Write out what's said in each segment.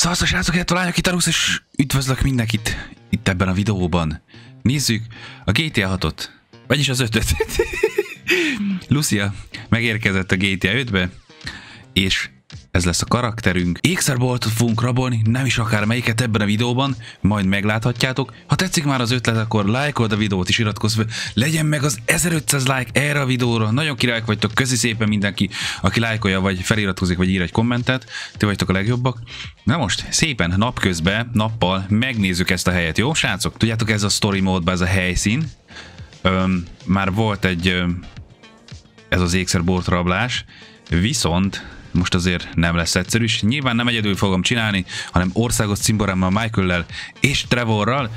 Szalsza srácok, illetve lányok, itt a Rusz, és üdvözlök mindenkit itt ebben a videóban. Nézzük a GTA 6-ot, vagyis az 5-öt. Lucia megérkezett a GTA 5-be, és ez lesz a karakterünk. Ékszerboltot fogunk rabolni, nem is akár melyiket ebben a videóban, majd megláthatjátok. Ha tetszik már az ötlet, akkor lájkold a videót is iratkozz fel. Legyen meg az 1500 like erre a videóra. Nagyon királyok vagytok, közi szépen mindenki, aki lájkolja, vagy feliratkozik, vagy ír egy kommentet. Ti vagytok a legjobbak. Na most, szépen napközben, nappal megnézzük ezt a helyet, jó srácok? Tudjátok, ez a story módban ez a helyszín. Öm, már volt egy öm, ez az ékszerbolt rablás, viszont most azért nem lesz egyszerű, és nyilván nem egyedül fogom csinálni, hanem országos cimborámmal, Michael-lel és Trevorral.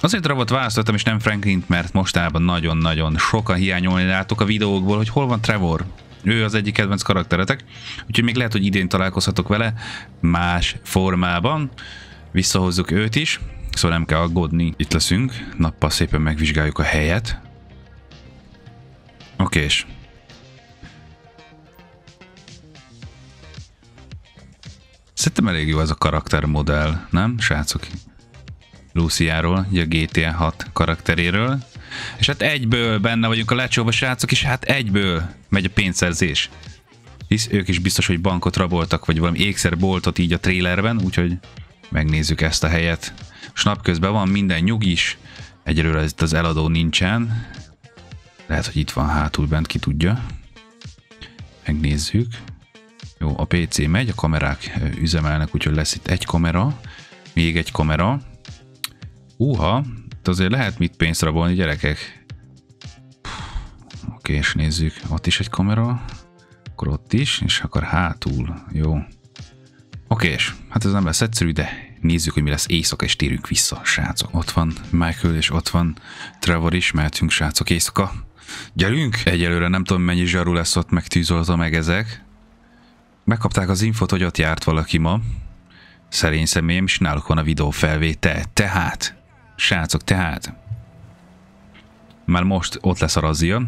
Azért Trevort választottam, és nem Franklin, mert mostában nagyon-nagyon sokan hiányolni látok a videókból, hogy hol van Trevor. Ő az egyik kedvenc karakteretek, úgyhogy még lehet, hogy idén találkozhatok vele más formában. Visszahozzuk őt is, szóval nem kell aggódni. Itt leszünk, nappal szépen megvizsgáljuk a helyet. Oké, és Szerintem elég jó ez a karaktermodell, nem, srácok? Luciáról, ugye a GTA 6 karakteréről. És hát egyből benne vagyunk a lecsóba, srácok, és hát egyből megy a pénzszerzés. Hisz ők is biztos, hogy bankot raboltak, vagy valami ékszerboltot így a trélerben, úgyhogy megnézzük ezt a helyet. És napközben van minden nyugis, egyelőre ez az eladó nincsen. Lehet, hogy itt van hátul bent, ki tudja. Megnézzük. Jó, a PC megy, a kamerák üzemelnek, úgyhogy lesz itt egy kamera, még egy kamera. Itt azért lehet mit pénzt rabolni, gyerekek. Oké, és nézzük, ott is egy kamera, akkor ott is, és akkor hátul, jó. Oké, és hát ez nem lesz egyszerű, de nézzük, hogy mi lesz éjszaka, és térünk vissza, srácok. Ott van Michael, és ott van Trevor is, mehetünk, srácok, éjszaka. Gyerünk! Egyelőre nem tudom, mennyi zsaru lesz ott, meg tűzolta meg ezek. Megkapták az infot, hogy ott járt valaki ma. Szerény személyem, és náluk van a videó felvétel. Tehát, srácok, tehát. Már most ott lesz a razzia.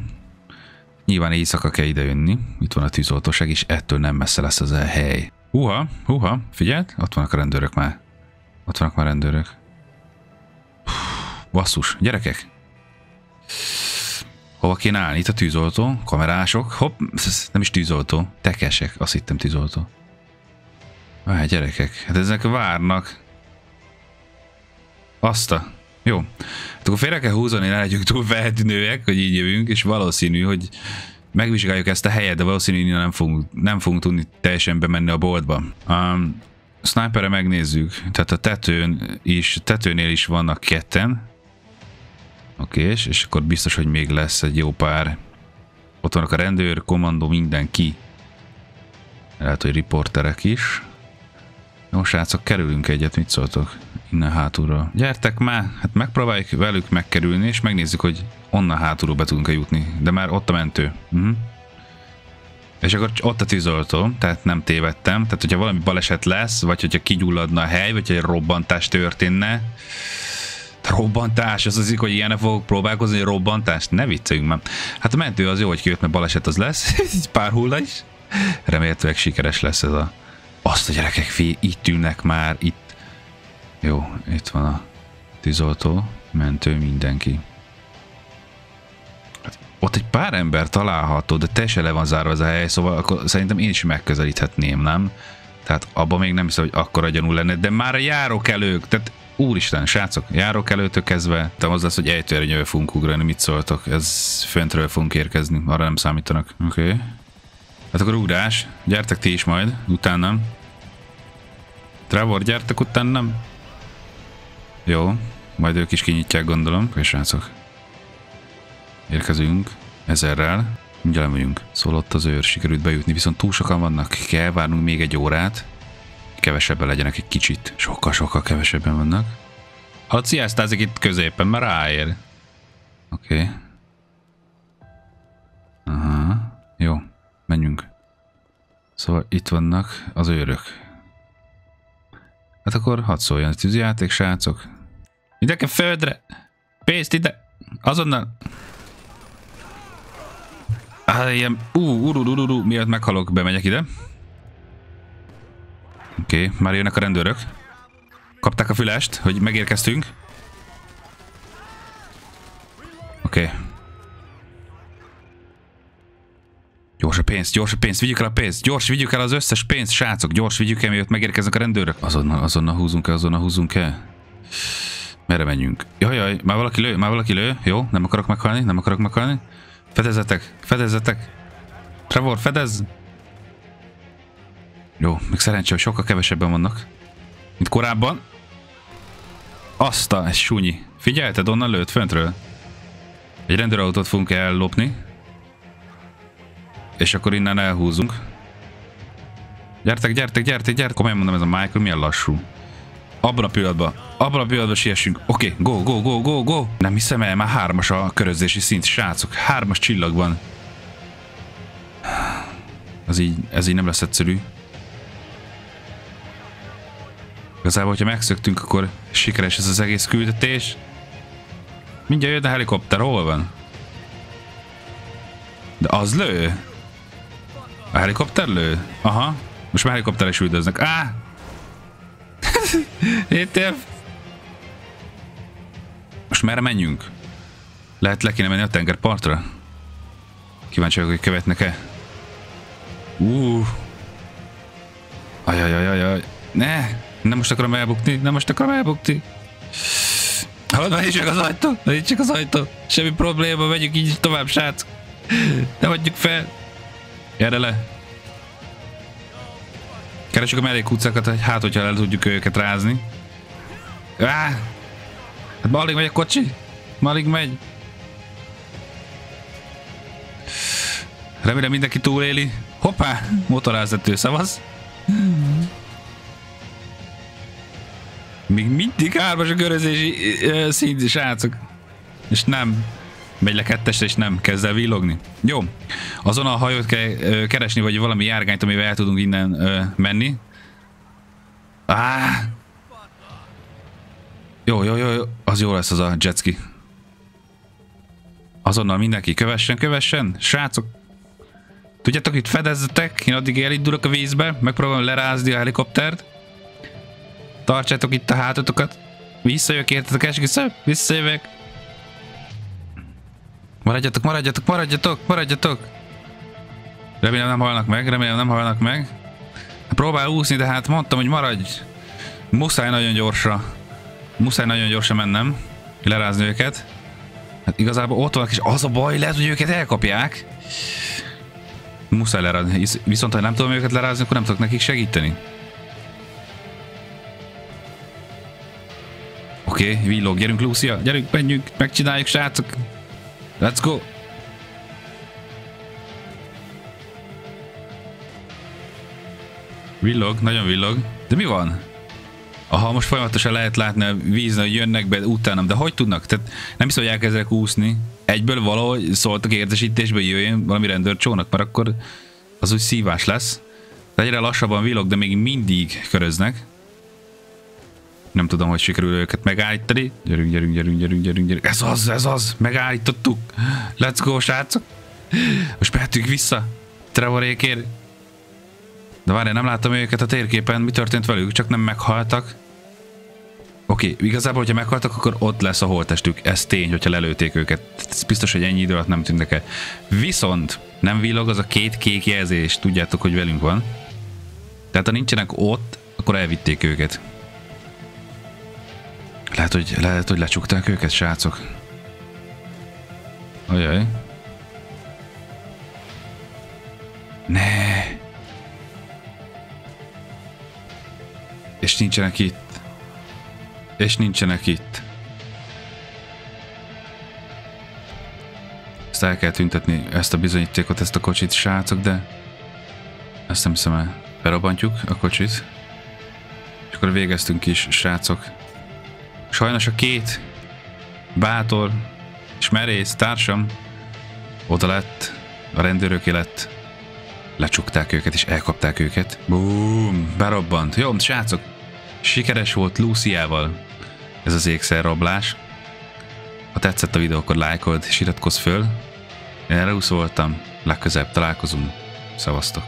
Nyilván éjszaka kell ide jönni. Itt van a tűzoltóság, és ettől nem messze lesz az a hely. Huha, huha, figyeld, ott vannak a rendőrök már. Ott vannak már rendőrök. Basszus, gyerekek. Hova kéne állni? Itt a tűzoltó, kamerások, hopp, nem is tűzoltó, tekesek, azt hittem tűzoltó. Várj, gyerekek, hát ezek várnak. Azt a... Jó. Hát akkor félre kell húzani, ne legyünk túl feltűnőek, hogy így jövünk, és valószínű, hogy megvizsgáljuk ezt a helyet, de valószínű, hogy nem fogunk, nem fogunk tudni teljesen bemenni a boltba. Um, sniperre megnézzük, tehát a tetőn is, tetőnél is vannak ketten, Oké, és, és akkor biztos, hogy még lesz egy jó pár. Ott vannak a rendőr, kommandó, mindenki. Lehet, hogy riporterek is. Jó, srácok, kerülünk egyet, mit szóltok? Innen hátulra. Gyertek már, hát megpróbáljuk velük megkerülni, és megnézzük, hogy onnan hátulról be tudunk-e jutni. De már ott a mentő. Uh-huh. És akkor ott a tűzoltó, tehát nem tévedtem. Tehát, hogyha valami baleset lesz, vagy hogyha kigyulladna a hely, vagy egy robbantás történne, Robbantás, az az hogy ilyen fogok próbálkozni, robbantást? Ne vicceljünk már. Hát a mentő az jó, hogy kijött, mert baleset az lesz. Pár hulla is. Remélhetőleg sikeres lesz ez a... Azt a gyerekek, fi, itt ülnek már, itt. Jó, itt van a tűzoltó, mentő, mindenki. Hát, ott egy pár ember található, de teljesen le van zárva ez a hely, szóval akkor szerintem én is megközelíthetném, nem? Tehát abban még nem hiszem, hogy akkora gyanú lenne, de már a járókelők, tehát Úristen, srácok, járok előttől kezdve, te az lesz, hogy ejtőernyővel fogunk ugrani, mit szóltok? Ez föntről fogunk érkezni, arra nem számítanak. Oké. Okay. Hát akkor ugrás, gyertek ti is majd, utánam. Trevor, gyertek utánam. Jó, majd ők is kinyitják gondolom. És srácok. Érkezünk ezerrel. Mindjárt megyünk. Szóval ott az őr, sikerült bejutni, viszont túl sokan vannak, kell várnunk még egy órát kevesebben legyenek egy kicsit. Sokkal-sokkal kevesebben vannak. Ha ciáztázik itt középen, mert ráér. Oké. Okay. Aha. Jó, menjünk. Szóval itt vannak az őrök. Hát akkor hadd szóljon a tűzijáték, srácok. Kell földre! Pénzt ide! Azonnal! Hát ilyen... Ú, uh, uru, uru, uru, miatt meghalok, bemegyek ide. Oké, okay, már jönnek a rendőrök. Kapták a fülest, hogy megérkeztünk. Oké. Okay. Gyors a pénz, gyors a pénz, vigyük el a pénzt, gyors, vigyük el az összes pénzt, srácok, gyors, vigyük el, miatt megérkeznek a rendőrök. Azonnal, azonnal húzunk el, azonnal húzunk el. Merre menjünk? Jajjaj, már valaki lő, már valaki lő. Jó, nem akarok meghalni, nem akarok meghalni. Fedezetek, fedezetek. Trevor, fedez! Jó, még szerencsé, hogy sokkal kevesebben vannak, mint korábban. Azt ez súnyi. Figyelted, onnan lőtt föntről. Egy rendőrautót fogunk ellopni. És akkor innen elhúzunk. Gyertek, gyertek, gyertek, gyertek. Komolyan mondom, ez a Michael milyen lassú. Abban a pillanatban, abban a pillanatban siessünk. Oké, okay, go, go, go, go, go. Nem hiszem el, már hármas a körözési szint, srácok. Hármas csillag van. Ez így, ez így nem lesz egyszerű. Igazából, hogyha megszöktünk, akkor sikeres ez az egész küldetés. Mindjárt jön a helikopter, hol van? De az lő? A helikopter lő? Aha. Most már helikopteres üldöznek. Á! ETF! Most merre menjünk? Lehet le kéne menni a tengerpartra? Kíváncsi vagyok, hogy követnek-e. Uh. Ajajajajaj. Ne! Nem most akarom elbukni, nem most akarom elbukni. Hallod, már csak az ajtó, csak az ajtó. Semmi probléma, megyünk így tovább, srác. Nem adjuk fel. Gyere le. Keresjük a mellékutcákat, hogy hát, hogyha el tudjuk őket rázni. Á! Hát ma alig megy a kocsi? Ma megy. Remélem mindenki túléli. Hoppá! Motorázatő, szavaz. Még mindig hármas a körözési uh, szint, srácok. És nem. Megy le kettesre, és nem kezd el villogni. Jó. Azon a hajót kell uh, keresni, vagy valami járgányt, amivel el tudunk innen uh, menni. Á! Jó, jó, jó, jó. Az jó lesz az a jetski. Azonnal mindenki kövessen, kövessen. Srácok, tudjátok, itt fedezzetek, én addig elindulok a vízbe, megpróbálom lerázni a helikoptert. Tartsátok itt a hátatokat. Visszajövök, értetek, esküszöm? Visszajövök. Maradjatok, maradjatok, maradjatok, maradjatok. Remélem nem halnak meg, remélem nem halnak meg. Próbál úszni, de hát mondtam, hogy maradj. Muszáj nagyon gyorsra. Muszáj nagyon gyorsan mennem. Lerázni őket. Hát igazából ott vannak, és az a baj, lehet, hogy őket elkapják. Muszáj lerázni. Viszont ha nem tudom őket lerázni, akkor nem tudok nekik segíteni. Oké, okay, villog, gyerünk Lucia, gyerünk, menjünk, megcsináljuk srácok. Let's go. Villog, nagyon villog. De mi van? Aha, most folyamatosan lehet látni a vízne, hogy jönnek be utánam, de hogy tudnak? Tehát nem hiszem, hogy elkezdenek úszni. Egyből valahogy szóltak értesítésből, jöjjön valami rendőrcsónak, mert akkor az úgy szívás lesz. De egyre lassabban villog, de még mindig köröznek. Nem tudom, hogy sikerül őket megállítani. Gyerünk, gyerünk, gyerünk, gyerünk, gyerünk, gyerünk. Ez az, ez az, megállítottuk. Let's go, srácok. Most mehetünk vissza. Trevorékért. De várj, nem láttam őket a térképen, mi történt velük, csak nem meghaltak. Oké, okay, igazából, hogyha meghaltak, akkor ott lesz a holtestük. Ez tény, hogyha lelőtték őket. Ez biztos, hogy ennyi idő alatt nem tűnnek el. Viszont nem villog az a két kék jelzés, tudjátok, hogy velünk van. Tehát ha nincsenek ott, akkor elvitték őket. Lehet, hogy, lehet, hogy lecsukták őket, srácok. Ajaj. Ne. És nincsenek itt. És nincsenek itt. Ezt el kell tüntetni, ezt a bizonyítékot, ezt a kocsit, srácok, de ezt nem hiszem el. Berobantjuk a kocsit. És akkor végeztünk is, srácok. Sajnos a két bátor és merész társam oda lett, a rendőrök lett, lecsukták őket és elkapták őket. Bum, berobbant. Jó, srácok, sikeres volt Luciával ez az ékszerrablás. Ha tetszett a videó, akkor lájkold és iratkozz föl. Én Ereusz voltam, legközelebb találkozunk. Szevasztok!